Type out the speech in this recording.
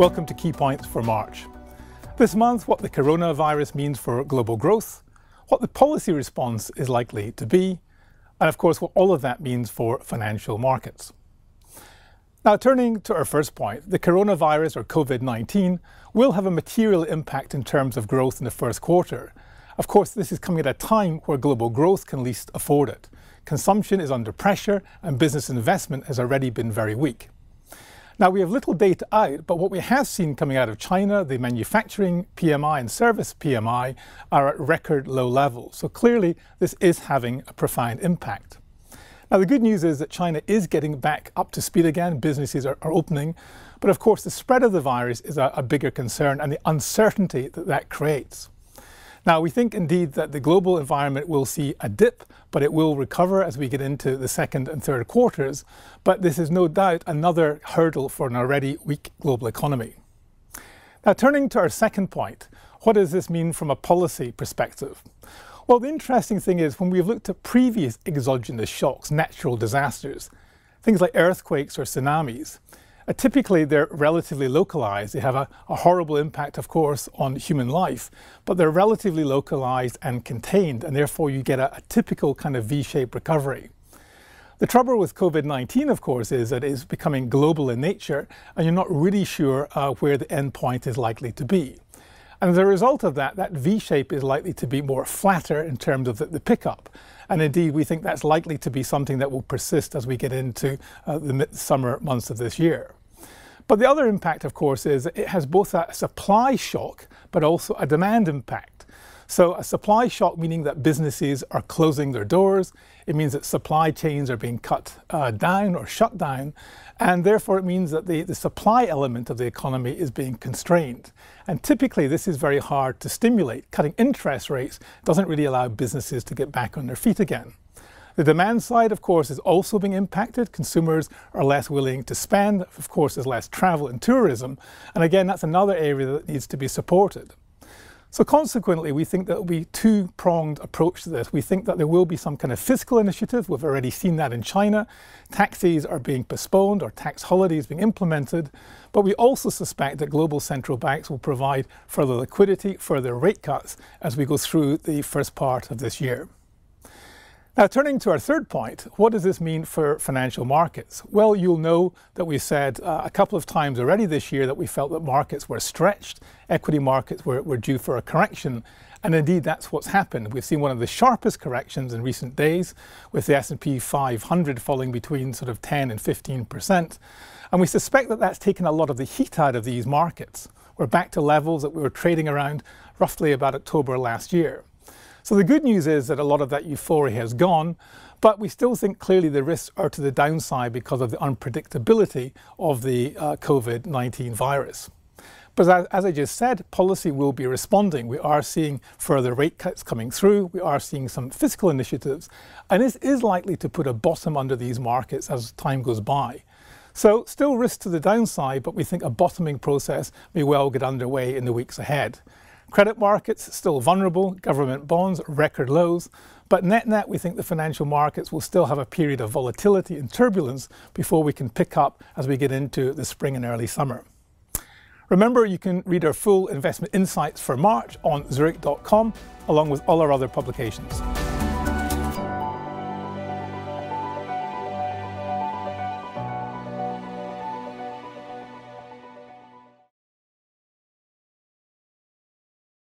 Welcome to Key Points for March. This month, what the coronavirus means for global growth, what the policy response is likely to be, and of course, what all of that means for financial markets. Now, turning to our first point, the coronavirus or COVID 19 will have a material impact in terms of growth in the first quarter. Of course, this is coming at a time where global growth can least afford it. Consumption is under pressure, and business investment has already been very weak. Now, we have little data out, but what we have seen coming out of China, the manufacturing PMI and service PMI are at record low levels. So clearly, this is having a profound impact. Now, the good news is that China is getting back up to speed again. Businesses are, are opening. But of course, the spread of the virus is a, a bigger concern and the uncertainty that that creates. Now, we think indeed that the global environment will see a dip, but it will recover as we get into the second and third quarters. But this is no doubt another hurdle for an already weak global economy. Now, turning to our second point, what does this mean from a policy perspective? Well, the interesting thing is when we've looked at previous exogenous shocks, natural disasters, things like earthquakes or tsunamis, uh, typically, they're relatively localized. They have a, a, horrible impact, of course, on human life, but they're relatively localized and contained, and therefore you get a, a typical kind of V-shaped recovery. The trouble with COVID-19, of course, is that it's becoming global in nature, and you're not really sure uh, where the end point is likely to be. And as a result of that, that V shape is likely to be more flatter in terms of the, the pickup. And indeed, we think that's likely to be something that will persist as we get into uh, the summer months of this year. But the other impact, of course, is it has both a supply shock, but also a demand impact. So a supply shock meaning that businesses are closing their doors. It means that supply chains are being cut uh, down or shut down. And therefore it means that the, the supply element of the economy is being constrained. And typically this is very hard to stimulate. Cutting interest rates doesn't really allow businesses to get back on their feet again. The demand side, of course, is also being impacted. Consumers are less willing to spend. Of course, there's less travel and tourism. And again, that's another area that needs to be supported. So consequently, we think that will be two-pronged approach to this. We think that there will be some kind of fiscal initiative. We've already seen that in China. Taxes are being postponed or tax holidays being implemented. But we also suspect that global central banks will provide further liquidity, further rate cuts as we go through the first part of this year. Now, turning to our third point, what does this mean for financial markets? Well, you'll know that we said uh, a couple of times already this year that we felt that markets were stretched, equity markets were, were due for a correction, and indeed that's what's happened. We've seen one of the sharpest corrections in recent days, with the S&P 500 falling between sort of 10 and 15 percent, and we suspect that that's taken a lot of the heat out of these markets. We're back to levels that we were trading around roughly about October last year. So the good news is that a lot of that euphoria has gone, but we still think clearly the risks are to the downside because of the unpredictability of the uh, COVID-19 virus. But as, I just said, policy will be responding. We are seeing further rate cuts coming through. We are seeing some fiscal initiatives. And this is likely to put a bottom under these markets as time goes by. So still risk to the downside, but we think a bottoming process may well get underway in the weeks ahead. Credit markets still vulnerable, government bonds record lows, but net net we think the financial markets will still have a period of volatility and turbulence before we can pick up as we get into the spring and early summer. Remember, you can read our full investment insights for March on Zurich.com, along with all our other publications.